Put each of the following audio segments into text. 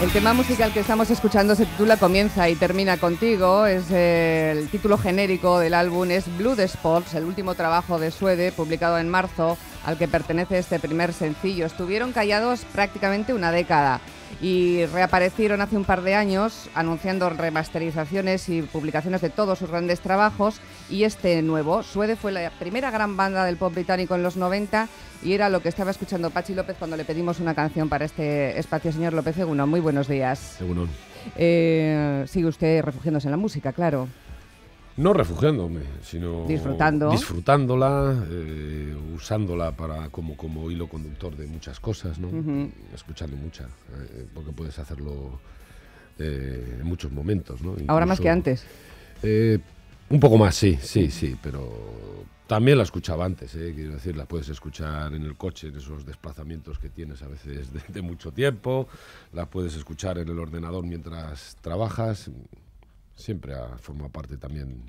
El tema musical que estamos escuchando se titula Comienza y termina contigo. Es eh, el título genérico del álbum es Blood Sports, el último trabajo de Suede publicado en marzo al que pertenece este primer sencillo. Estuvieron callados prácticamente una década y reaparecieron hace un par de años anunciando remasterizaciones y publicaciones de todos sus grandes trabajos y este nuevo. Suede fue la primera gran banda del pop británico en los 90 y era lo que estaba escuchando Pachi López cuando le pedimos una canción para este espacio. Señor López Eguno, muy buenos días. Eh, sigue usted refugiándose en la música, claro. No refugiándome, sino Disfrutando. disfrutándola, eh, usándola para como, como hilo conductor de muchas cosas, ¿no? Escuchando mucha, eh, porque puedes hacerlo eh, en muchos momentos, ¿no? Ahora más que antes. eh, un poco más, sí, sí, sí, pero también la escuchaba antes, ¿eh? quiero decir, la puedes escuchar en el coche, en esos desplazamientos que tienes a veces de, de mucho tiempo, la puedes escuchar en el ordenador mientras trabajas, siempre ha formado parte también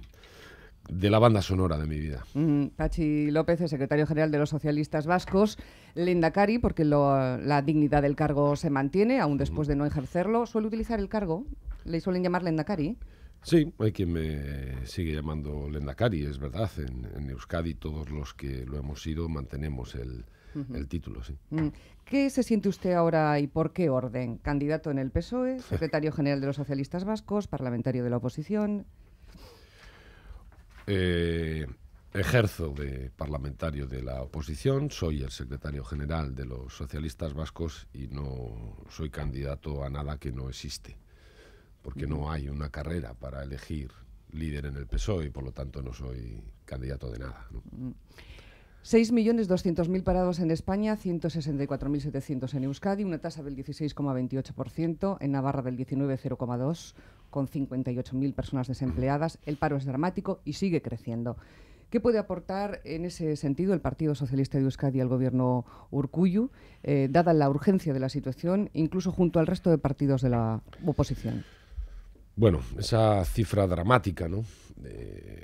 de la banda sonora de mi vida. Mm, Pachi López, el secretario general de los socialistas vascos, Lendakari, porque lo- la dignidad del cargo se mantiene, aún después de no ejercerlo. ¿Suele utilizar el cargo? ¿Le suelen llamar Lendakari? Sí, hay quien me sigue llamando Lendakari, es verdad, en, en Euskadi todos los que lo hemos sido mantenemos el, el título, sí. ¿Qué se siente usted ahora y por qué orden? ¿Candidato en el PSOE, secretario general de los socialistas vascos, parlamentario de la oposición? Eh, ejerzo de parlamentario de la oposición, soy el secretario general de los socialistas vascos y no soy candidato a nada que no existe, porque no hay una carrera para elegir líder en el PSOE y por lo tanto no soy candidato de nada. ¿no? 6.200.000 parados en España, 164.700 en Euskadi, una tasa del 16,28%, en Navarra del 19,02%, con 58.000 personas desempleadas. El paro es dramático y sigue creciendo. ¿Qué puede aportar en ese sentido el Partido Socialista de Euskadi al gobierno Urcuyu, eh, dada la urgencia de la situación, incluso junto al resto de partidos de la oposición? Bueno, esa cifra dramática, ¿no? Eh,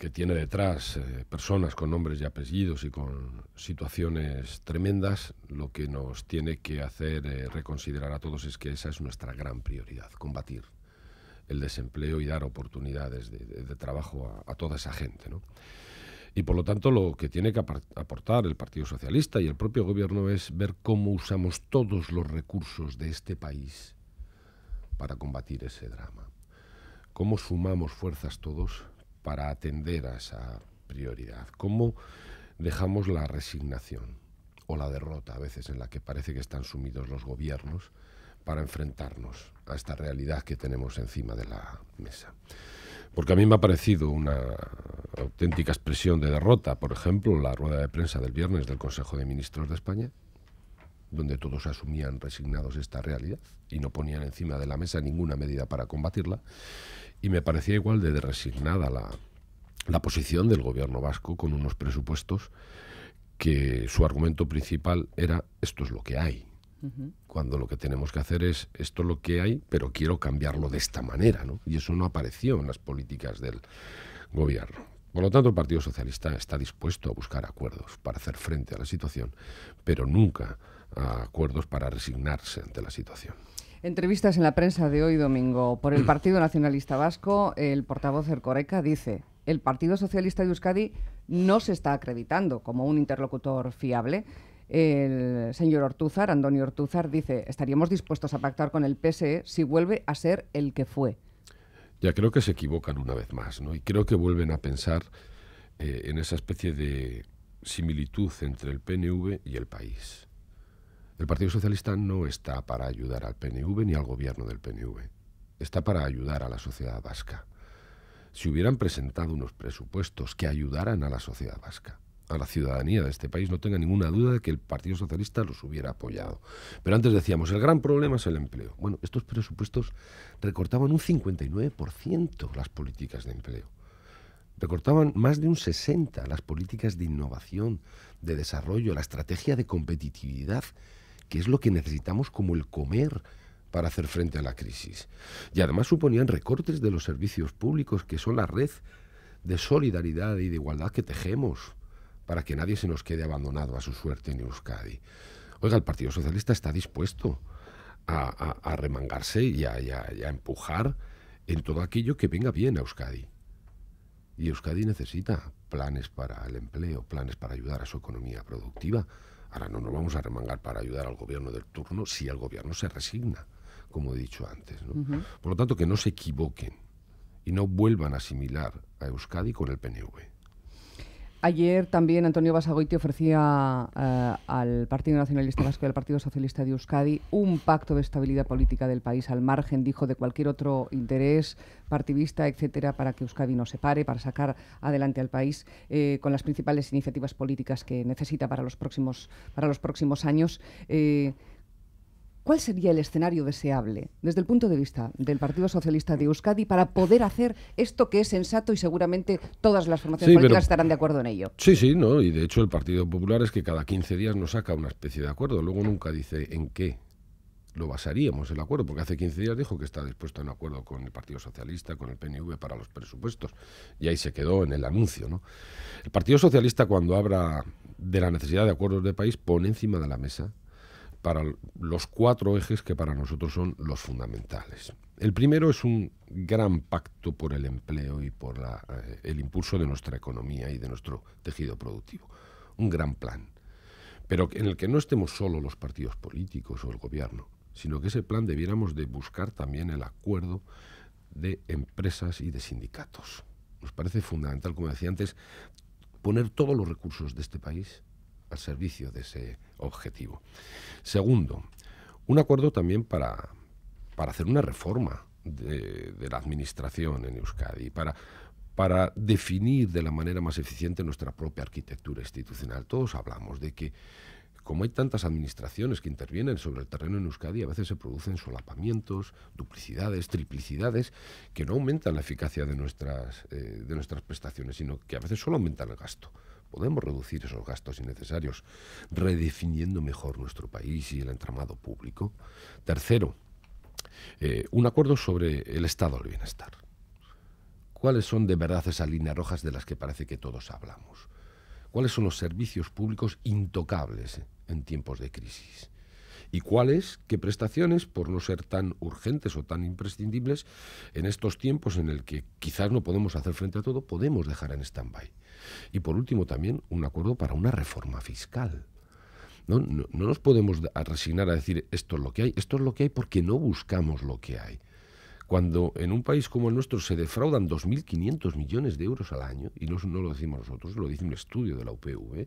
que tiene detrás eh, personas con nombres y apellidos y con situaciones tremendas, lo que nos tiene que hacer eh, reconsiderar a todos es que esa es nuestra gran prioridad, combatir el desempleo y dar oportunidades de, trabajo a, a toda esa gente, ¿no? Y por lo tanto lo que tiene que aportar el Partido Socialista y el propio gobierno es ver cómo usamos todos los recursos de este país para combatir ese drama. ¿Cómo sumamos fuerzas todos para atender a esa prioridad? ¿Cómo dejamos la resignación o la derrota a veces en la que parece que están sumidos los gobiernos para enfrentarnos a esta realidad que tenemos encima de la mesa? Porque a mí me ha parecido una auténtica expresión de derrota, por ejemplo, la rueda de prensa del viernes del Consejo de Ministros de España, donde todos asumían resignados esta realidad y no ponían encima de la mesa ninguna medida para combatirla. Y me parecía igual de resignada la, la posición del gobierno vasco con unos presupuestos que su argumento principal era esto es lo que hay. Cuando lo que tenemos que hacer es esto es lo que hay, pero quiero cambiarlo de esta manera, ¿no? Y eso no apareció en las políticas del gobierno. Por lo tanto, el Partido Socialista está dispuesto a buscar acuerdos para hacer frente a la situación, pero nunca a acuerdos para resignarse ante la situación. Entrevistas en la prensa de hoy domingo por el Partido Nacionalista Vasco, el portavoz Ercoreca dice, el Partido Socialista de Euskadi no se está acreditando como un interlocutor fiable. El señor Ortúzar, Antonio Ortúzar, dice, estaríamos dispuestos a pactar con el PSE si vuelve a ser el que fue. Ya creo que se equivocan una vez más, ¿no? Y creo que vuelven a pensar eh, en esa especie de similitud entre el PNV y el país. El Partido Socialista no está para ayudar al PNV ni al gobierno del PNV. Está para ayudar a la sociedad vasca. Si hubieran presentado unos presupuestos que ayudaran a la sociedad vasca, a la ciudadanía de este país, no tenga ninguna duda de que el Partido Socialista los hubiera apoyado. Pero antes decíamos, el gran problema es el empleo. Bueno, estos presupuestos recortaban un 59% las políticas de empleo. Recortaban más de un 60% las políticas de innovación, de desarrollo, la estrategia de competitividad, que es lo que necesitamos como el comer para hacer frente a la crisis. Y además suponían recortes de los servicios públicos, que son la red de solidaridad y de igualdad que tejemos para que nadie se nos quede abandonado a su suerte en Euskadi. Oiga, el Partido Socialista está dispuesto a, remangarse y a, empujar en todo aquello que venga bien a Euskadi. Y Euskadi necesita planes para el empleo, planes para ayudar a su economía productiva. Ahora no nos vamos a remangar para ayudar al gobierno del turno si el gobierno se resigna, como he dicho antes. Por lo tanto, que no se equivoquen y no vuelvan a asimilar a Euskadi con el PNV. Ayer también Antonio Basagoiti ofrecía eh, al Partido Nacionalista Vasco y al Partido Socialista de Euskadi un pacto de estabilidad política del país al margen, dijo, de cualquier otro interés partidista, etcétera, para que Euskadi no se pare, para sacar adelante al país eh, con las principales iniciativas políticas que necesita para los próximos, para los próximos años. Eh, ¿Cuál sería el escenario deseable desde el punto de vista del Partido Socialista de Euskadi para poder hacer esto que es sensato y seguramente todas las formaciones políticas estarán de acuerdo en ello? Sí, sí, no, y de hecho el Partido Popular es que cada 15 días nos saca una especie de acuerdo, luego nunca dice en qué lo basaríamos el acuerdo, porque hace 15 días dijo que está dispuesto a un acuerdo con el Partido Socialista, con el PNV para los presupuestos, y ahí se quedó en el anuncio. ¿no? El Partido Socialista cuando habla de la necesidad de acuerdos de país pone encima de la mesa para los cuatro ejes que para nosotros son los fundamentales. El primero es un gran pacto por el empleo y por eh, el impulso de nuestra economía y de nuestro tejido productivo. Un gran plan, pero en el que no estemos solo los partidos políticos o el gobierno, sino que ese plan debiéramos de buscar también el acuerdo de empresas y de sindicatos. Nos parece fundamental, como decía antes, poner todos los recursos de este país al servicio de ese objetivo. Segundo, un acuerdo también para, para hacer una reforma de, la administración en Euskadi, para, para definir de la manera más eficiente nuestra propia arquitectura institucional. Todos hablamos de que como hay tantas administraciones que intervienen sobre el terreno en Euskadi, a veces se producen solapamientos, duplicidades, triplicidades, que no aumentan la eficacia de nuestras, eh, de nuestras prestaciones, sino que a veces solo aumentan el gasto. Podemos reducir esos gastos innecesarios redefiniendo mejor nuestro país y el entramado público. Tercero, eh, un acuerdo sobre el estado del bienestar. ¿Cuáles son de verdad esas líneas rojas de las que parece que todos hablamos? ¿Cuáles son los servicios públicos intocables en tiempos de crisis? ¿Y cuáles, qué prestaciones, por no ser tan urgentes o tan imprescindibles, en estos tiempos en el que quizás no podemos hacer frente a todo, podemos dejar en stand-by? Y por último también un acuerdo para una reforma fiscal. No, no, nos podemos resignar a decir esto es lo que hay, esto es lo que hay porque no buscamos lo que hay. Cuando en un país como el nuestro se defraudan 2.500 millones de euros al año, y no, no, lo decimos nosotros, lo dice un estudio de la UPV,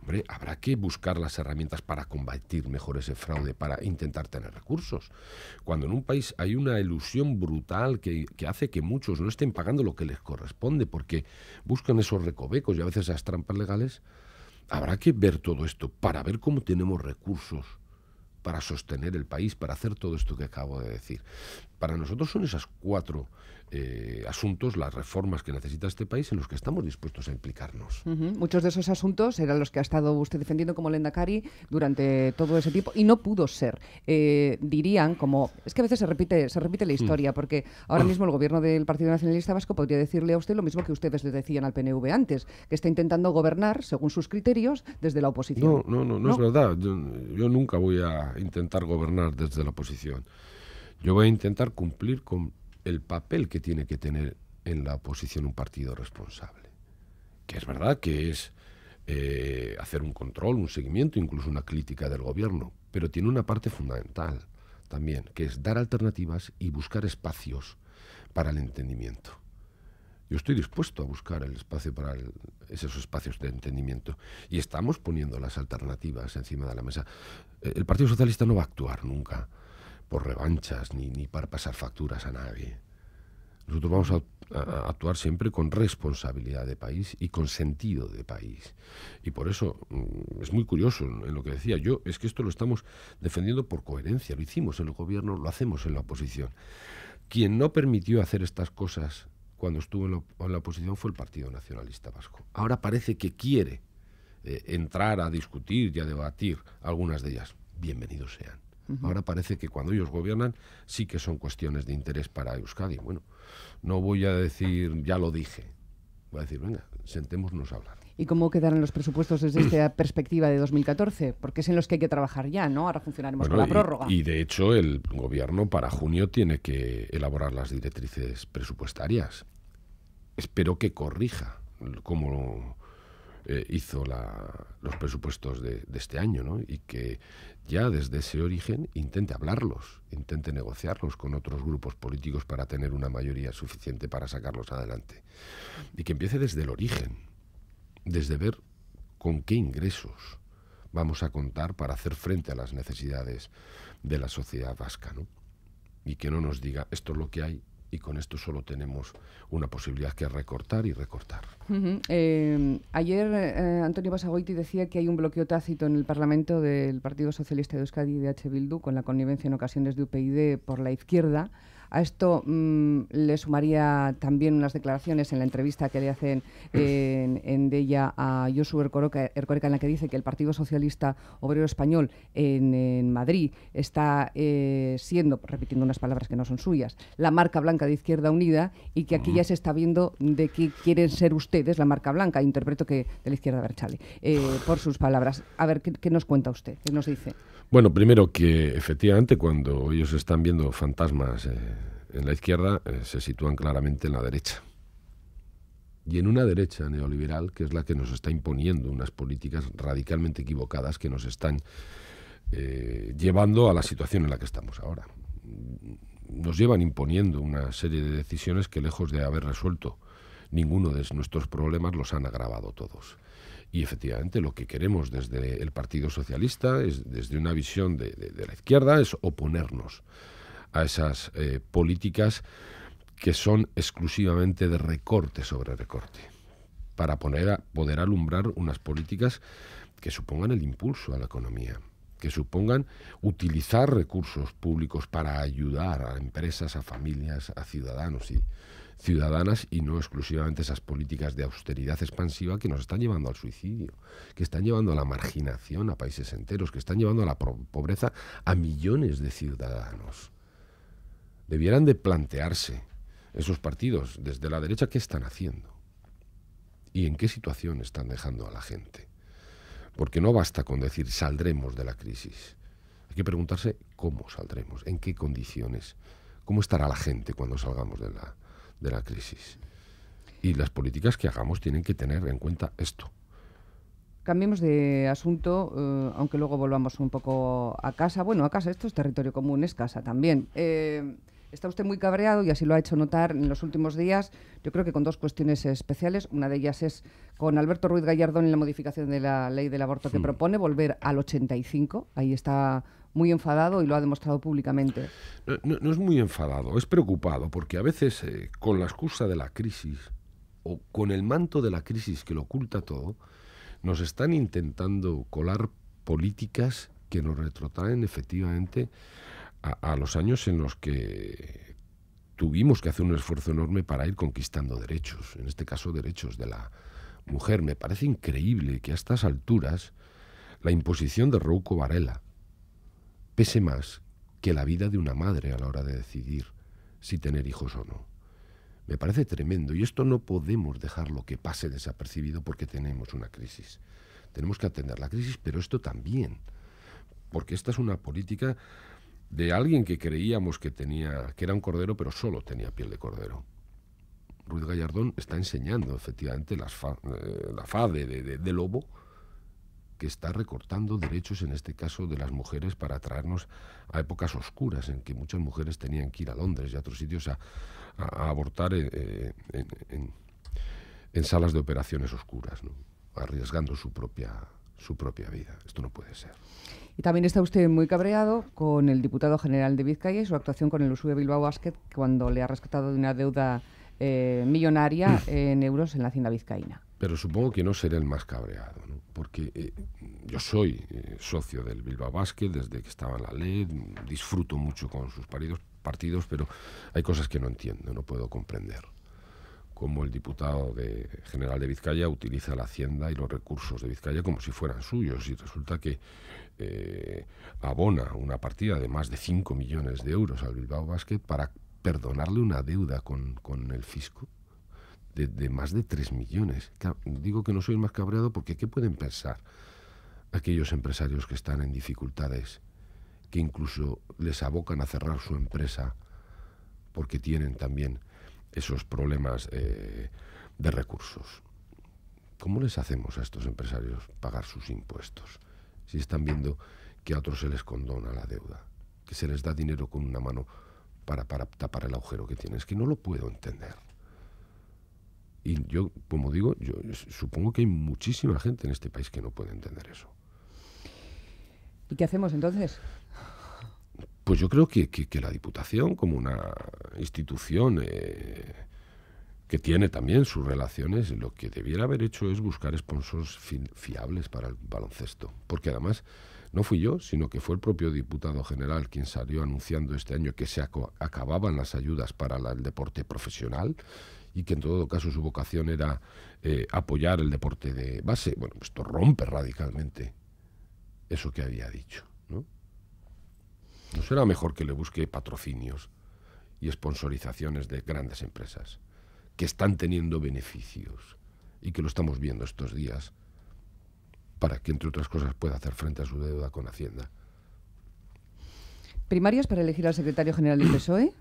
Hombre, habrá que buscar las herramientas para combatir mejor ese fraude, para intentar tener recursos. Cuando en un país hay una ilusión brutal que, hace que muchos no estén pagando lo que les corresponde porque buscan esos recovecos y a veces esas trampas legales, habrá que ver todo esto para ver cómo tenemos recursos para sostener el país, para hacer todo esto que acabo de decir. Para nosotros son esas cuatro eh, asuntos, las reformas que necesita este país en los que estamos dispuestos a implicarnos. Muchos de esos asuntos eran los que ha estado usted defendiendo como Lendakari durante todo ese tiempo y no pudo ser. Eh, dirían como es que a veces se repite se repite la mm. historia porque ahora mismo el gobierno del Partido Nacionalista Vasco podría decirle a usted lo mismo que ustedes le decían al PNV antes, que está intentando gobernar según sus criterios desde la oposición. No, no, no, es verdad. yo nunca voy a intentar gobernar desde la oposición. Yo voy a intentar cumplir con el papel que tiene que tener en la oposición un partido responsable. Que es verdad que es eh, hacer un control, un seguimiento, incluso una crítica del gobierno, pero tiene una parte fundamental también, que es dar alternativas y buscar espacios para el entendimiento. Yo estoy dispuesto a buscar el espacio para esos espacios de entendimiento y estamos poniendo las alternativas encima de la mesa. Eh, el Partido Socialista no va a actuar nunca por revanchas ni, ni para pasar facturas a nadie. Nosotros vamos a, actuar siempre con responsabilidad de país y con sentido de país. Y por eso mm, es muy curioso en lo que decía yo, es que esto lo estamos defendiendo por coherencia. Lo hicimos en el gobierno, lo hacemos en la oposición. Quien no permitió hacer estas cosas cuando estuvo en la, oposición fue el Partido Nacionalista Vasco. Ahora parece que quiere eh, entrar a discutir y a debatir algunas de ellas. Bienvenidos sean. Ahora parece que cuando ellos gobiernan sí que son cuestiones de interés para Euskadi. Bueno, no voy a decir, ya lo dije, voy a decir, venga, sentémonos a hablar. ¿Y cómo quedarán los presupuestos desde esta perspectiva de 2014? Porque es en los que hay que trabajar ya, ¿no? Ahora funcionaremos con la prórroga. Y, de hecho el gobierno para junio tiene que elaborar las directrices presupuestarias. Espero que corrija como eh, hizo los presupuestos de, de, este año, ¿no? Y que ya desde ese origen intente hablarlos, intente negociarlos con otros grupos políticos para tener una mayoría suficiente para sacarlos adelante. Y que empiece desde el origen, desde ver con qué ingresos vamos a contar para hacer frente a las necesidades de la sociedad vasca, ¿no? Y que no nos diga esto es lo que hay y con esto solo tenemos una posibilidad que recortar y recortar. Eh, ayer eh, Antonio Basagoiti decía que hay un bloqueo tácito en el Parlamento del Partido Socialista de Euskadi y de H. Bildu con la connivencia en ocasiones de UPyD por la izquierda. A esto mm, le sumaría también unas declaraciones en la entrevista que le hacen en, en ella a Josu Ercoreca, en la que dice que el Partido Socialista Obrero Español en, Madrid está eh, siendo, repitiendo unas palabras que no son suyas, la marca blanca de Izquierda Unida y que aquí ya se está viendo de qué quieren ser ustedes la marca blanca, interpreto que de la izquierda Berchale, eh, por sus palabras. A ver, ¿qué, nos cuenta usted? ¿Qué nos dice? Bueno, primero que efectivamente cuando ellos están viendo fantasmas eh, en la izquierda, eh, se sitúan claramente en la derecha. Y en una derecha neoliberal que es la que nos está imponiendo unas políticas radicalmente equivocadas que nos están eh, llevando a la situación en la que estamos ahora. Nos llevan imponiendo una serie de decisiones que lejos de haber resuelto ninguno de nuestros problemas los han agravado todos. Y efectivamente lo que queremos desde el Partido Socialista, es, desde una visión de, la izquierda, es oponernos a esas eh, políticas que son exclusivamente de recorte sobre recorte, para poner poder alumbrar unas políticas que supongan el impulso a la economía, que supongan utilizar recursos públicos para ayudar a empresas, a familias, a ciudadanos y, ciudadanas y no exclusivamente esas políticas de austeridad expansiva que nos están llevando al suicidio, que están llevando a la marginación a países enteros, que están llevando a la pobreza a millones de ciudadanos. Debieran de plantearse esos partidos desde la derecha qué están haciendo y en qué situación están dejando a la gente. Porque no basta con decir saldremos de la crisis. Hay que preguntarse cómo saldremos, en qué condiciones, cómo estará la gente cuando salgamos de la, de la crisis. Y las políticas que hagamos tienen que tener en cuenta esto. Cambiemos de asunto, eh, aunque luego volvamos un poco a casa. Bueno, a casa, esto es territorio común, es casa también. Eh, está usted muy cabreado y así lo ha hecho notar en los últimos días, yo creo que con dos cuestiones especiales. Una de ellas es con Alberto Ruiz Gallardón en la modificación de la ley del aborto que propone volver al 85. Ahí está muy enfadado y lo ha demostrado públicamente. No, es muy enfadado, es preocupado, porque a veces eh, con la excusa de la crisis o con el manto de la crisis que lo oculta todo, nos están intentando colar políticas que nos retrotraen efectivamente a, los años en los que tuvimos que hacer un esfuerzo enorme para ir conquistando derechos, en este caso derechos de la mujer. Me parece increíble que a estas alturas la imposición de Rouco Varela, pese más que la vida de una madre a la hora de decidir si tener hijos o no. Me parece tremendo y esto no podemos dejarlo que pase desapercibido porque tenemos una crisis. Tenemos que atender la crisis, pero esto también, porque esta es una política de alguien que creíamos que tenía que era un cordero, pero solo tenía piel de cordero. Ruiz Gallardón está enseñando efectivamente las eh, la fa de, de lobo que está recortando derechos, en este caso de las mujeres, para traernos a épocas oscuras en que muchas mujeres tenían que ir a Londres y a otros sitios a, abortar eh, en, salas de operaciones oscuras, arriesgando su propia, su propia vida. Esto no puede ser. Y también está usted muy cabreado con el diputado general de Vizcaya y su actuación con el de Bilbao Basket cuando le ha rescatado de una deuda eh, millonaria en euros en la hacienda vizcaína. Pero supongo que no seré el más cabreado, porque eh, yo soy eh, socio del Bilbao Basket desde que estaba en la ley, disfruto mucho con sus partidos, partidos, pero hay cosas que no entiendo, no puedo comprender. Como el diputado de, general de Vizcaya utiliza la hacienda y los recursos de Vizcaya como si fueran suyos y resulta que abona una partida de más de 5 millones de euros al Bilbao Basket para perdonarle una deuda con, el fisco de, más de 3 millones. Digo que no soy más cabreado porque ¿qué pueden pensar aquellos empresarios que están en dificultades, que incluso les abocan a cerrar su empresa porque tienen también esos problemas eh, de recursos? ¿Cómo les hacemos a estos empresarios pagar sus impuestos si están viendo que a otros se les condona la deuda, que se les da dinero con una mano para, tapar el agujero que tienen? Es que no lo puedo entender. Y yo, como digo, yo supongo que hay muchísima gente en este país que no puede entender eso. ¿Y qué hacemos entonces? Pues yo creo que, la Diputación, como una institución eh, que tiene también sus relaciones, lo que debiera haber hecho es buscar sponsors fiables para el baloncesto. Porque además no fui yo, sino que fue el propio diputado general quien salió anunciando este año que se acababan las ayudas para el deporte profesional y que en todo caso su vocación era eh, apoyar el deporte de base. Bueno, esto rompe radicalmente eso que había dicho, ¿no? ¿No será mejor que le busque patrocinios y sponsorizaciones de grandes empresas que están teniendo beneficios y que lo estamos viendo estos días para que, entre otras cosas, pueda hacer frente a su deuda con Hacienda? ¿Primarias para elegir al secretario general del PSOE?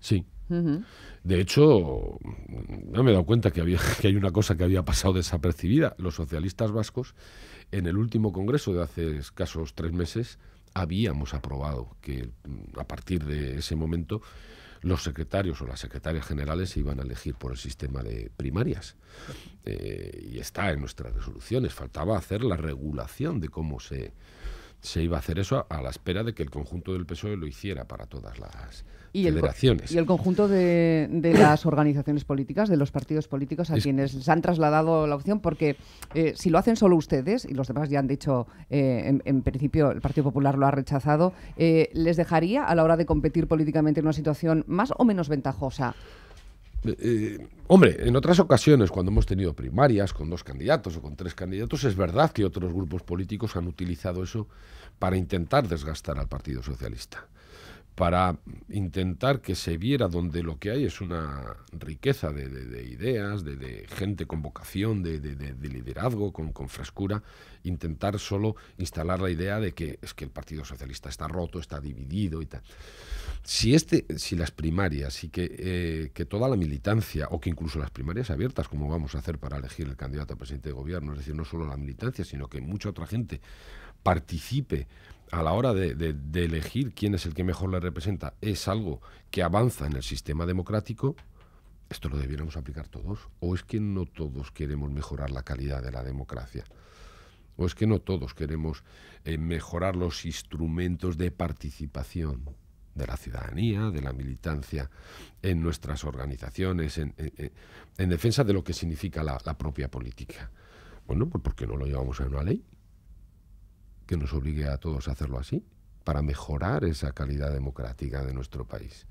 Sí. De hecho, no me he dado cuenta que, había, que hay una cosa que había pasado desapercibida. Los socialistas vascos, en el último congreso de hace escasos tres meses, habíamos aprobado que mm, a partir de ese momento los secretarios o las secretarias generales se iban a elegir por el sistema de primarias. Eh, y está en nuestras resoluciones. Faltaba hacer la regulación de cómo se, se iba a hacer eso a la espera de que el conjunto del PSOE lo hiciera para todas las ¿Y El, y el conjunto de, las organizaciones políticas, de los partidos políticos a quienes les han trasladado la opción, porque eh, si lo hacen solo ustedes, y los demás ya han dicho, eh, en, principio el Partido Popular lo ha rechazado, eh, ¿les dejaría a la hora de competir políticamente en una situación más o menos ventajosa? hombre, en otras ocasiones, cuando hemos tenido primarias con dos candidatos o con tres candidatos, es verdad que otros grupos políticos han utilizado eso para intentar desgastar al Partido Socialista para intentar que se viera donde lo que hay es una riqueza de, ideas, de, gente con vocación, de, liderazgo, con, frescura, intentar solo instalar la idea de que es que el Partido Socialista está roto, está dividido y tal. Si, este, si las primarias y que, eh, que toda la militancia, o que incluso las primarias abiertas, como vamos a hacer para elegir el candidato a presidente de gobierno, es decir, no solo la militancia, sino que mucha otra gente participe a la hora de, elegir quién es el que mejor le representa, es algo que avanza en el sistema democrático, esto lo debiéramos aplicar todos. ¿O es que no todos queremos mejorar la calidad de la democracia? ¿O es que no todos queremos eh, mejorar los instrumentos de participación de la ciudadanía, de la militancia en nuestras organizaciones, en, defensa de lo que significa la, propia política? Bueno, pues ¿por qué no lo llevamos a una ley? Que nos obligue a todos a hacerlo así, para mejorar esa calidad democrática de nuestro país.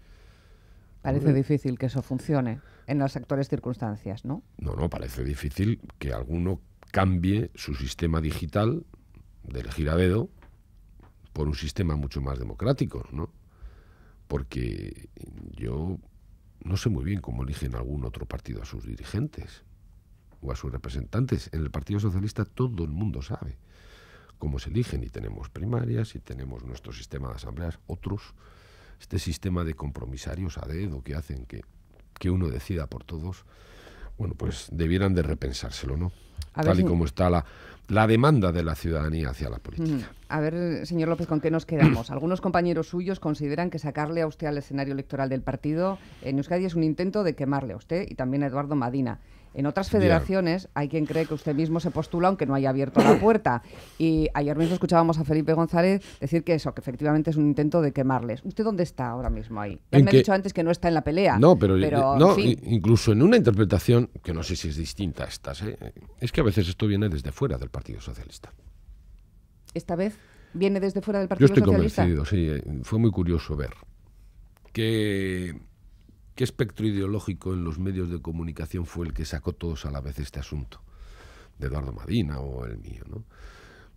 Parece difícil que eso funcione en las actuales circunstancias, ¿no? No, no, parece difícil que alguno cambie su sistema digital de elegir a dedo por un sistema mucho más democrático, ¿no? Porque yo no sé muy bien cómo eligen algún otro partido a sus dirigentes o a sus representantes. En el Partido Socialista todo el mundo sabe cómo se eligen y tenemos primarias y tenemos nuestro sistema de asambleas, otros, este sistema de compromisarios a dedo que hacen que, que uno decida por todos, bueno, pues debieran de repensárselo, ¿no? Tal y como está la, la demanda de la ciudadanía hacia la política. A ver, señor López, ¿con qué nos quedamos? Algunos compañeros suyos consideran que sacarle a usted al escenario electoral del partido en Euskadi es un intento de quemarle a usted y también a Eduardo Madina. En otras federaciones hay quien cree que usted mismo se postula aunque no haya abierto la puerta. Y ayer mismo escuchábamos a Felipe González decir que eso, que efectivamente es un intento de quemarles. ¿Usted dónde está ahora mismo ahí? Él me ha dicho antes que no está en la pelea. No, pero, no, incluso en una interpretación, que no sé si es distinta a estas, ¿eh? es que a veces esto viene desde fuera del Partido Socialista. ¿Esta vez viene desde fuera del Partido Socialista? Yo estoy convencido, sí. Eh, fue muy curioso ver que ¿Qué espectro ideológico en los medios de comunicación fue el que sacó todos a la vez este asunto? De Eduardo Madina o el mío, ¿no?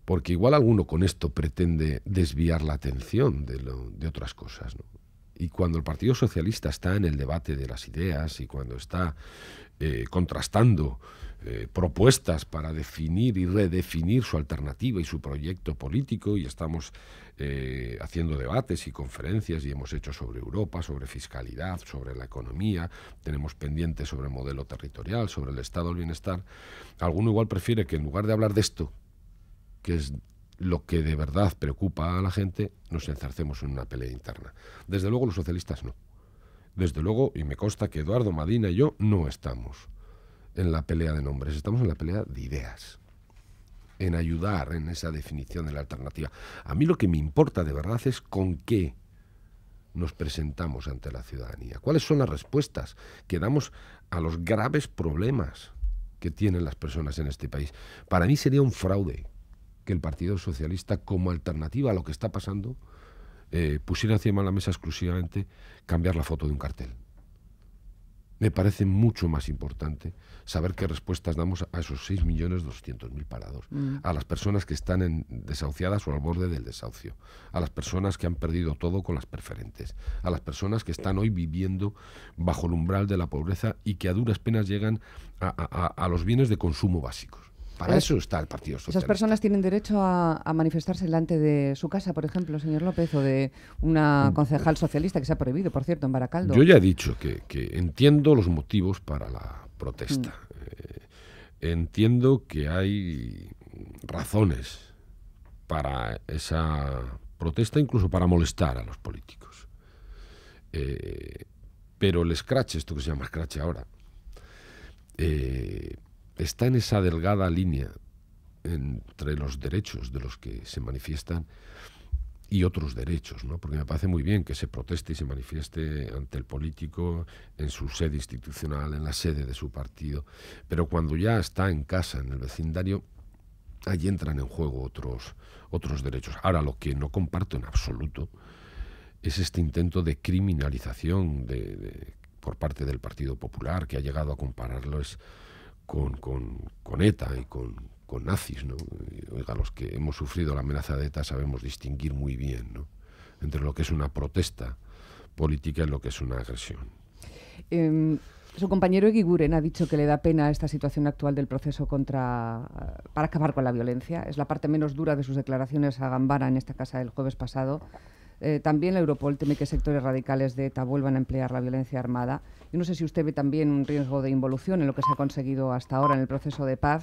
Porque igual alguno con esto pretende desviar la atención de, de otras cosas, ¿no? Y cuando el Partido Socialista está en el debate de las ideas y cuando está eh, contrastando eh, propuestas para definir y redefinir su alternativa y su proyecto político y estamos eh, haciendo debates y conferencias y hemos hecho sobre Europa, sobre fiscalidad, sobre la economía, tenemos pendientes sobre el modelo territorial, sobre el estado del bienestar. Alguno igual prefiere que en lugar de hablar de esto, que es lo que de verdad preocupa a la gente, nos enzarcemos en una pelea interna. Desde luego los socialistas no. Desde luego, y me consta que Eduardo Madina y yo no estamos en la pelea de nombres, estamos en la pelea de ideas en ayudar en esa definición de la alternativa. A mí lo que me importa de verdad es con qué nos presentamos ante la ciudadanía, cuáles son las respuestas que damos a los graves problemas que tienen las personas en este país. Para mí sería un fraude que el Partido Socialista, como alternativa a lo que está pasando, eh, pusiera encima de la mesa exclusivamente cambiar la foto de un cartel me parece mucho más importante saber qué respuestas damos a esos 6.200.000 parados, mm. a las personas que están en desahuciadas o al borde del desahucio, a las personas que han perdido todo con las preferentes, a las personas que están hoy viviendo bajo el umbral de la pobreza y que a duras penas llegan a los bienes de consumo básicos. Para eso está el Partido Socialista. ¿Esas personas tienen derecho a, manifestarse delante de su casa, por ejemplo, señor López, o de una mm. concejal socialista que se ha prohibido, por cierto, en Baracaldo? Yo ya he dicho que, entiendo los motivos para la protesta. Mm. Eh, entiendo que hay razones para esa protesta, incluso para molestar a los políticos. Eh, pero el scratch, esto que se llama scratch ahora, eh, está en esa delgada línea entre los derechos de los que se manifiestan y otros derechos, ¿no? Porque me parece muy bien que se proteste y se manifieste ante el político en su sede institucional, en la sede de su partido, pero cuando ya está en casa, en el vecindario, ahí entran en juego otros otros derechos. Ahora lo que no comparto en absoluto es este intento de criminalización de, por parte del Partido Popular que ha llegado a compararlo es con, con, ETA y con, con nazis, ¿no? oiga, los que hemos sufrido la amenaza de ETA sabemos distinguir muy bien, ¿no? Entre lo que es una protesta política y lo que es una agresión. Em, su compañero Eguiguren ha dicho que le da pena esta situación actual del proceso contra para acabar con la violencia. Es la parte menos dura de sus declaraciones a Gambara en esta casa el jueves pasado. Eh, también la Europol teme que sectores radicales de ETA vuelvan a emplear la violencia armada. Yo no sé si usted ve también un riesgo de involución en lo que se ha conseguido hasta ahora en el proceso de paz.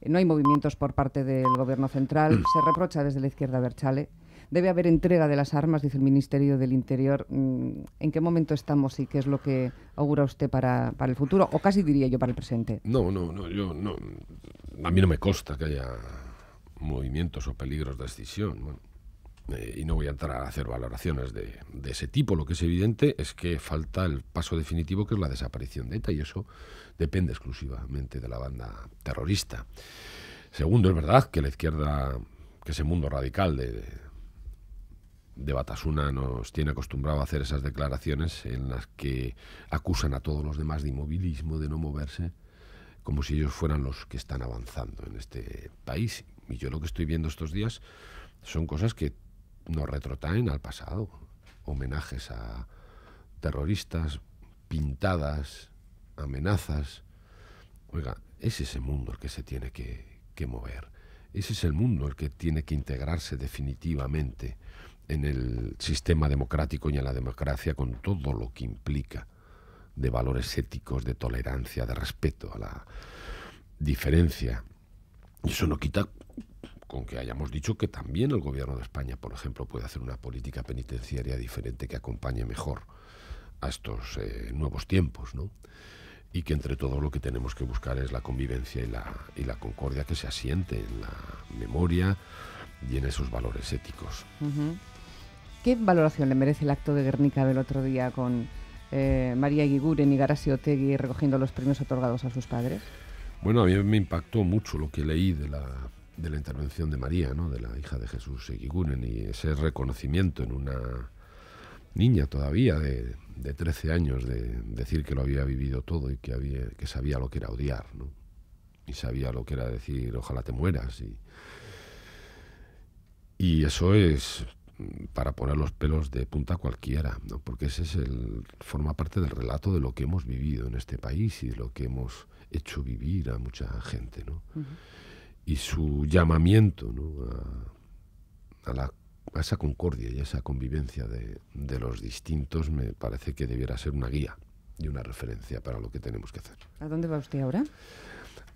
Eh, no hay movimientos por parte del Gobierno central. Se reprocha desde la izquierda Berchale. Debe haber entrega de las armas, dice el Ministerio del Interior. Mm, ¿En qué momento estamos y qué es lo que augura usted para, para el futuro? O casi diría yo para el presente. No, no, no, yo no. A mí no me consta que haya movimientos o peligros de decisión. Bueno, eh, y no voy a entrar a hacer valoraciones de, ese tipo. Lo que es evidente es que falta el paso definitivo, que es la desaparición de ETA, y eso depende exclusivamente de la banda terrorista. Segundo, es verdad que la izquierda, que ese mundo radical de, de Batasuna nos tiene acostumbrado a hacer esas declaraciones en las que acusan a todos los demás de inmovilismo, de no moverse, como si ellos fueran los que están avanzando en este país. Y yo lo que estoy viendo estos días son cosas que nos retrotraen al pasado. Homenajes a terroristas, pintadas, amenazas. Oiga, es ese mundo el que se tiene que, mover. Ese es el mundo el que tiene que integrarse definitivamente en el sistema democrático y en la democracia con todo lo que implica de valores éticos, de tolerancia, de respeto a la diferencia. Eso no quita con que hayamos dicho que también el gobierno de España, por ejemplo, puede hacer una política penitenciaria diferente que acompañe mejor a estos eh, nuevos tiempos, ¿no? Y que entre todo lo que tenemos que buscar es la convivencia y la, y la concordia que se asiente en la memoria y en esos valores éticos. ¿Qué valoración le merece el acto de Guernica del otro día con eh, María Guiguren y Garasi Otegui recogiendo los premios otorgados a sus padres? Bueno, a mí me impactó mucho lo que leí de la de la intervención de María, ¿no? de la hija de Jesús Eguiguren, y ese reconocimiento en una niña todavía de, de 13 años de decir que lo había vivido todo y que, había, que sabía lo que era odiar, ¿no? y sabía lo que era decir ojalá te mueras. Y, y eso es para poner los pelos de punta cualquiera, ¿no? porque ese es el, forma parte del relato de lo que hemos vivido en este país y de lo que hemos hecho vivir a mucha gente. ¿no? Y su llamamiento a, la, a, esa concordia y a esa convivencia de, de los distintos me parece que debiera ser una guía y una referencia para lo que tenemos que hacer. ¿A dónde va usted ahora?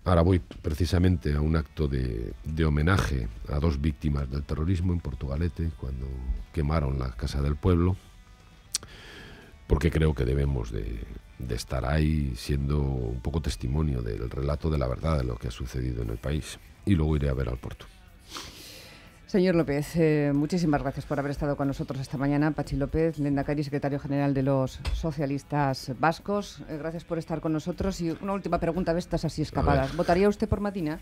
Ahora voy precisamente a un acto de, homenaje a dos víctimas del terrorismo en Portugalete, cuando quemaron la Casa del Pueblo, porque creo que debemos de, de estar ahí siendo un poco testimonio del relato de la verdad de lo que ha sucedido en el país. Y luego iré a ver al puerto. Señor López, eh, muchísimas gracias por haber estado con nosotros esta mañana. Pachi López, Lendakari, secretario general de los socialistas vascos. Eh, gracias por estar con nosotros. Y una última pregunta de estas así escapadas. ¿Votaría usted por Matina?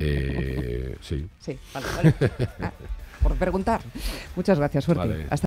Eh, sí. Sí, vale, vale. Ah, por preguntar. Muchas gracias, suerte. Hasta